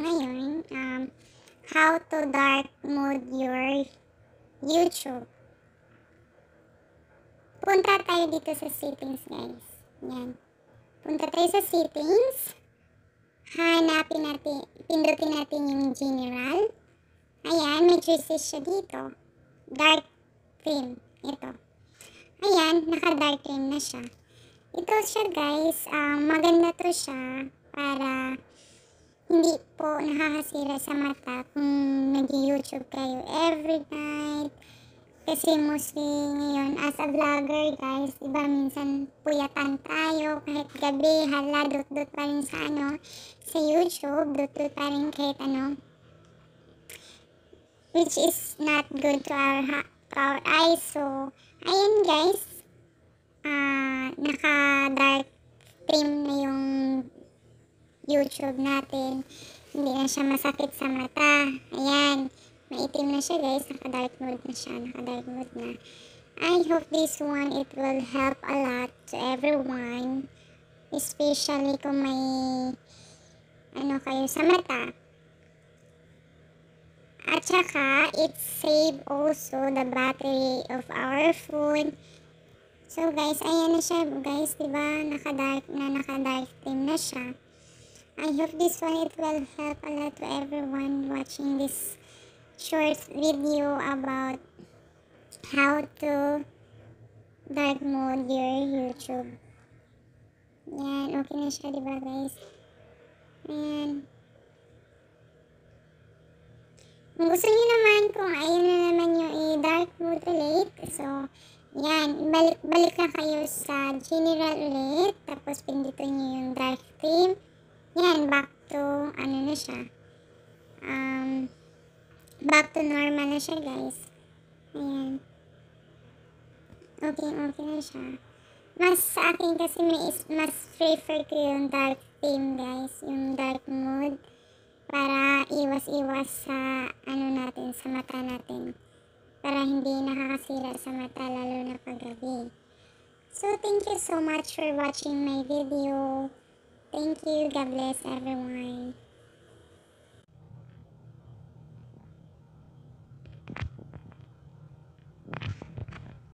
ngayon, um, how to dark mode your YouTube. Punta tayo dito sa settings, guys. Yan. Punta tayo sa settings. Hanapin natin, pindutin natin yung general. Ayan, may choices siya dito. Dark film. Ito. Ayan, naka-dark film na siya. Ito siya guys, um, maganda to siya para hindi po nakakasira sa mata kung nag-YouTube kayo every night. Kasi mostly ngayon, as a vlogger guys, iba minsan puyatan tayo kahit gabi, hala, dut-dut pa rin sa ano, sa YouTube, dut-dut pa rin kahit ano, which is not good to our, to our eyes. So, ayan guys, ah naka-dark theme na yung YouTube natin. Hindi na siya masakit sa mata. Ayan. Maitim na siya guys. Naka-dark mode na siya. Naka-dark mode na. I hope this one, it will help a lot to everyone. Especially kung may ano kayo sa mata. At saka, it save also the battery of our phone. So guys, ayan na siya guys, 'di ba? Naka-dark na naka-dark theme na siya. I hope this one it will help a lot to everyone watching this short video about how to dark mode your YouTube. Yan, okay na siya, 'di ba guys? Ayan. Kung gusto niyo naman, kung ayun na naman yung i-dark mode ulit, so, yan, balik, balik na kayo sa general ulit, tapos pindutin niyo yung dark theme. Yan, back to, ano na siya, um, back to normal na siya, guys. Ayan. Okay, okay na siya. Mas sa akin kasi may mas prefer ko yung dark theme, guys, yung dark mode para iwas-iwas sa ano natin, sa mata natin. Para hindi nakakasira sa mata lalo na paggabi. So, thank you so much for watching my video. Thank you. God bless everyone.